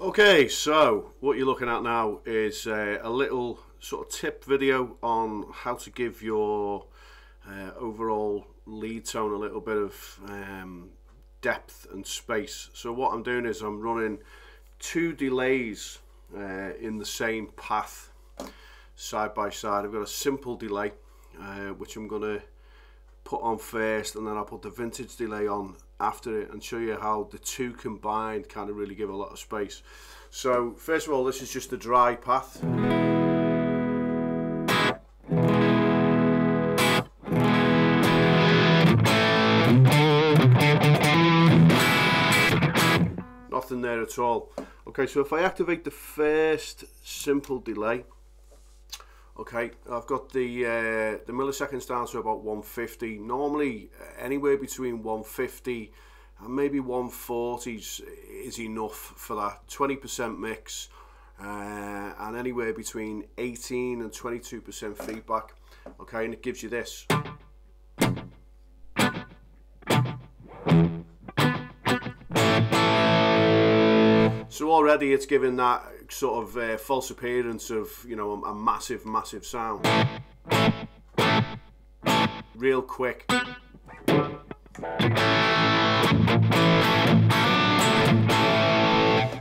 Okay, so what you're looking at now is uh, a little sort of tip video on how to give your uh, overall lead tone a little bit of um, depth and space. So what I'm doing is I'm running two delays uh, in the same path side by side. I've got a simple delay uh, which I'm going to put on first and then I'll put the vintage delay on after it and show you how the two combined kind of really give a lot of space. So first of all this is just the dry path. Nothing there at all. Okay, so if I activate the first simple delay, Okay, I've got the uh, the milliseconds down to about 150. Normally, uh, anywhere between 150 and maybe 140 is enough for that 20% mix, uh, and anywhere between 18 and 22% feedback. Okay, and it gives you this. So already it's giving that sort of uh, false appearance of, you know, a, a massive, massive sound. Real quick.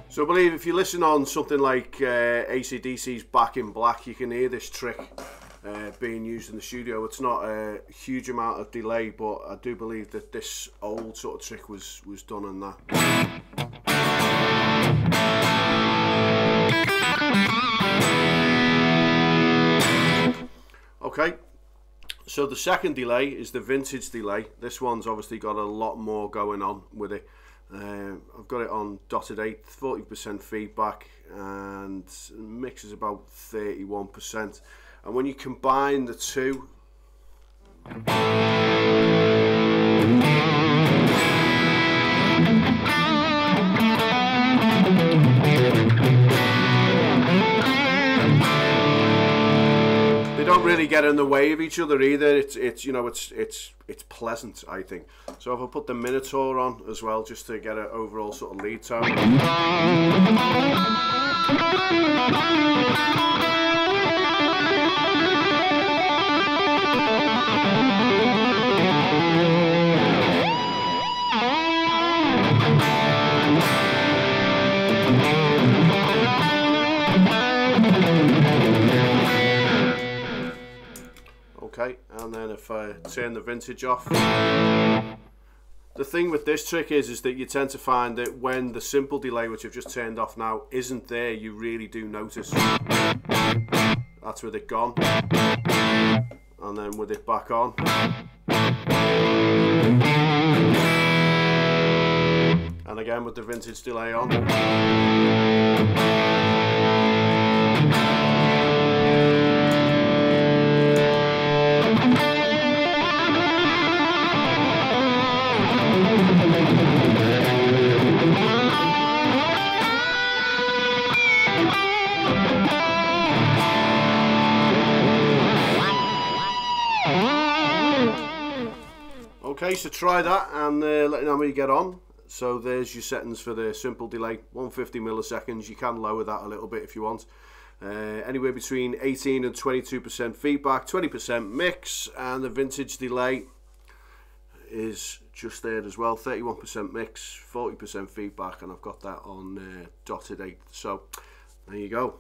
So I believe if you listen on something like uh, ACDC's Back in Black, you can hear this trick uh, being used in the studio. It's not a huge amount of delay, but I do believe that this old sort of trick was, was done on that. Okay, so the second delay is the vintage delay. This one's obviously got a lot more going on with it. Uh, I've got it on dotted 8, 40% feedback and mix is about 31%. And when you combine the two, really get in the way of each other either. It's it's you know it's it's it's pleasant I think. So if I put the Minotaur on as well, just to get an overall sort of lead tone. And then if I turn the vintage off. The thing with this trick is is that you tend to find that when the simple delay which I've just turned off now isn't there you really do notice. That's with it gone. And then with it back on. And again with the vintage delay on Okay, so try that and uh, let me know how you get on. So there's your settings for the simple delay, 150 milliseconds. You can lower that a little bit if you want. Uh, anywhere between 18 and 22% feedback, 20% mix, and the vintage delay is just there as well. 31% mix, 40% feedback, and I've got that on uh, dotted 8. So there you go.